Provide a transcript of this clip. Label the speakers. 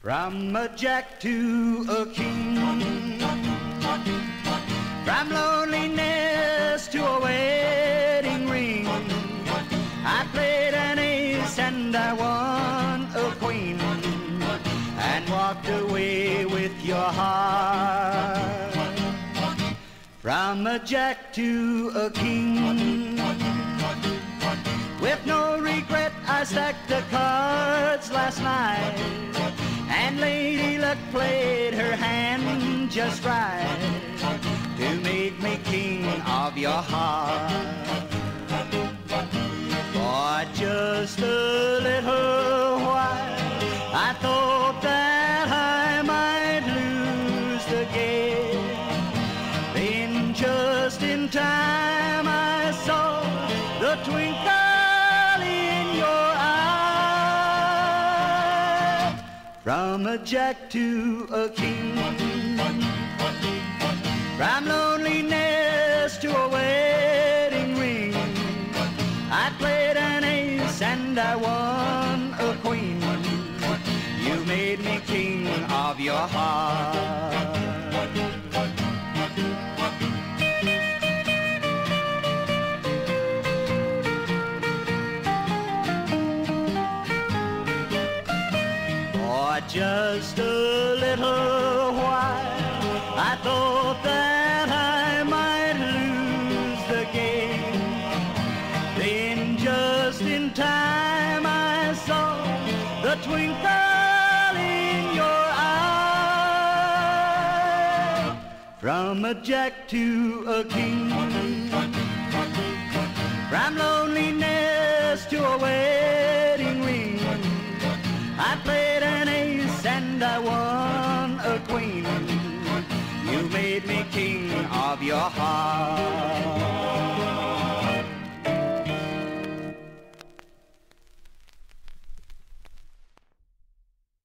Speaker 1: From a jack to a king. From loneliness to a wedding ring. I played an ace and I won a queen. And walked away with your heart. From a jack to a king. With no regret, I stacked the cards last night. And Lady Luck played her hand just right to make me king of your heart. For just a little while, I thought that I might lose the game. Then just in time, I saw the twinkle From a jack to a king. From loneliness to a wedding ring. I played an ace and I won a queen. You made me king of your heart. Just a little while, I thought that I might lose the game. Then just in time I saw the twinkle in your eye. From a jack to a king. From loneliness a queen. You made me king of your heart.